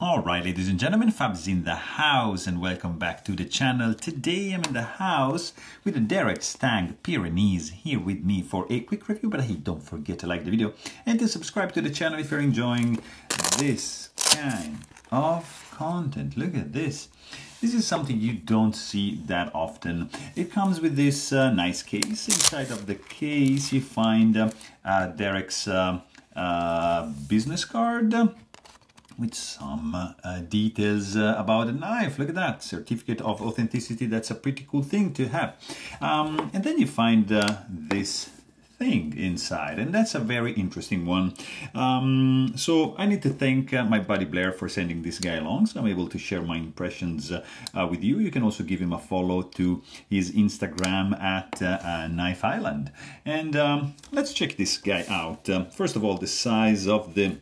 Alright ladies and gentlemen, Fab's in the house and welcome back to the channel. Today I'm in the house with Derek Stang Pyrenees here with me for a quick review, but hey, don't forget to like the video and to subscribe to the channel if you're enjoying this kind of content. Look at this. This is something you don't see that often. It comes with this uh, nice case. Inside of the case you find uh, uh, Derek's uh, business card with some uh, details uh, about the knife. Look at that, certificate of authenticity. That's a pretty cool thing to have. Um, and then you find uh, this thing inside and that's a very interesting one um, so I need to thank uh, my buddy Blair for sending this guy along so I'm able to share my impressions uh, uh, with you you can also give him a follow to his Instagram at uh, uh, Knife Island and um, let's check this guy out um, first of all the size of the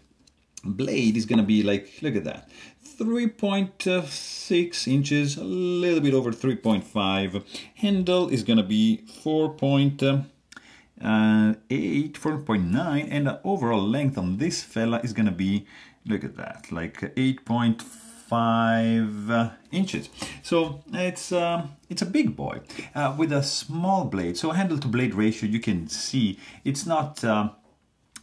blade is going to be like, look at that, 3.6 inches, a little bit over 3.5. Handle is going to be 4.8, uh, 4.9, and the overall length on this fella is going to be, look at that, like 8.5 inches. So it's um, it's a big boy uh, with a small blade. So handle to blade ratio, you can see it's not.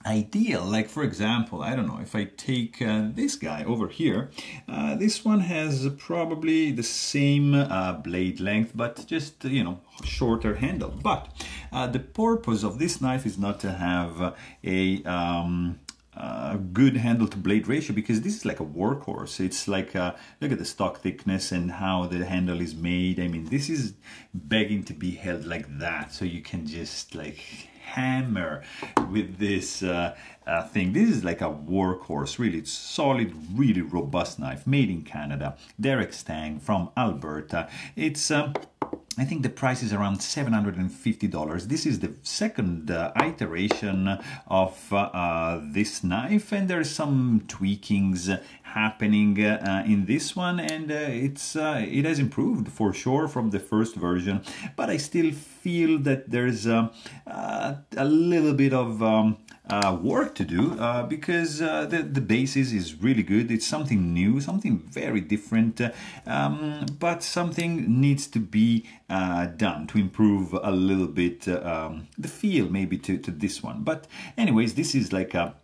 Ideal. Like for example, I don't know, if I take uh, this guy over here, uh, this one has probably the same uh, blade length, but just, you know, shorter handle. But uh, the purpose of this knife is not to have a um, good handle to blade ratio because this is like a workhorse. It's like, uh, look at the stock thickness and how the handle is made. I mean, this is begging to be held like that. So you can just like hammer with this uh, uh, thing. This is like a workhorse, really. It's solid, really robust knife, made in Canada. Derek Stang from Alberta. It's... Uh, I think the price is around $750. This is the second uh, iteration of uh, uh, this knife and there's some tweakings happening uh, in this one and uh, it's uh, it has improved for sure from the first version but I still feel that there's a little bit of um, uh, work to do uh, because uh, the, the basis is really good. It's something new, something very different, um, but something needs to be uh, done to improve a little bit um, the feel maybe to, to this one. But anyways, this is like a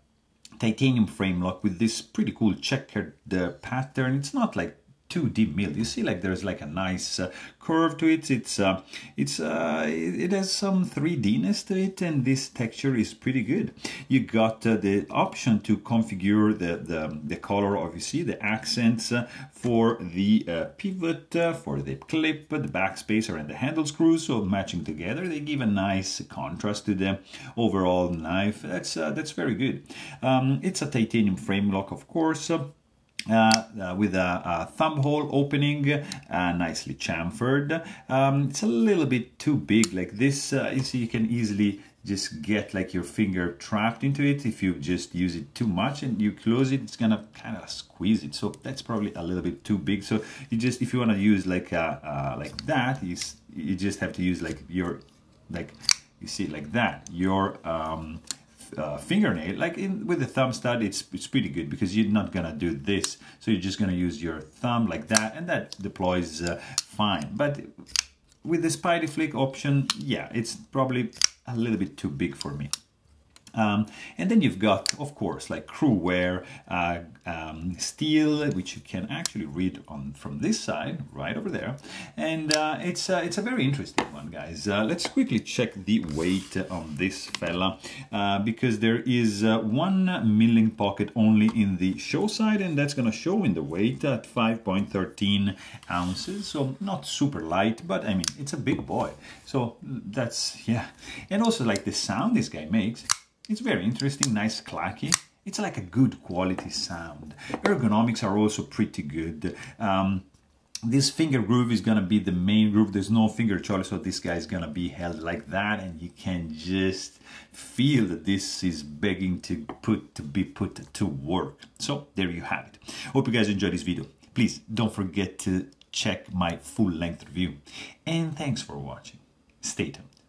titanium frame lock with this pretty cool checkered uh, pattern. It's not like 2D mill. You see like there's like a nice uh, curve to it. It's uh, it's uh, it has some 3Dness to it and this texture is pretty good. You got uh, the option to configure the, the, the color obviously, the accents uh, for the uh, pivot, for the clip, the backspacer and the handle screws. So matching together, they give a nice contrast to the overall knife. That's, that's very good. Um, it's a titanium frame lock of course. Uh, uh, with a, a, thumb hole opening, uh, nicely chamfered. Um, it's a little bit too big like this, uh, you see you can easily just get like your finger trapped into it. If you just use it too much and you close it it's gonna kind of squeeze it. So that's probably a little bit too big. So you just if you want to use like uh, uh, like that you, you just have to use like your like you see like that. Your um, uh, fingernail, like in, with the thumb stud, it's, it's pretty good because you're not gonna do this. So you're just gonna use your thumb like that and that deploys uh, fine. But with the Spydie Flick option, yeah, it's probably a little bit too big for me. Um, and then you've got, of course, like Cruwear uh, um, steel, which you can actually read on from this side, right over there. And uh, it's, uh, it's a very interesting one, guys. Uh, let's quickly check the weight on this fella, uh, because there is uh, one milling pocket only in the show side, and that's going to show in the weight at 5.13 ounces. So not super light, but I mean, it's a big boy. So that's, yeah. And also like the sound this guy makes, it's very interesting, nice clacky. It's like a good quality sound. Ergonomics are also pretty good. Um, this finger groove is gonna be the main groove. There's no finger choice, so this guy is gonna be held like that, and you can just feel that this is begging to put to be put to work. So there you have it. Hope you guys enjoyed this video. Please don't forget to check my full length review. And thanks for watching. Stay tuned.